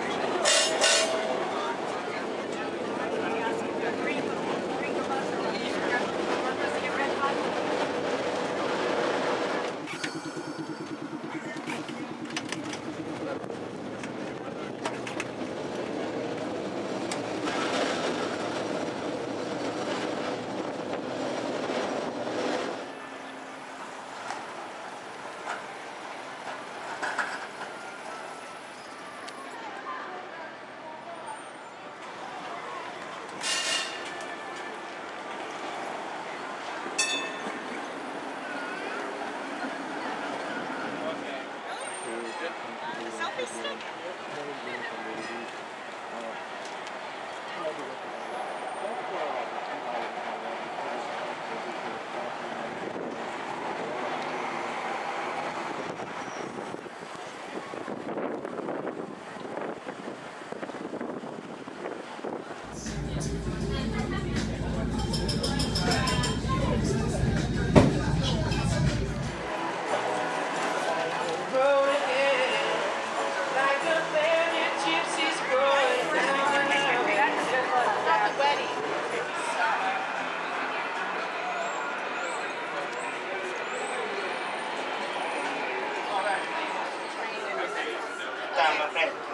Tama, friend.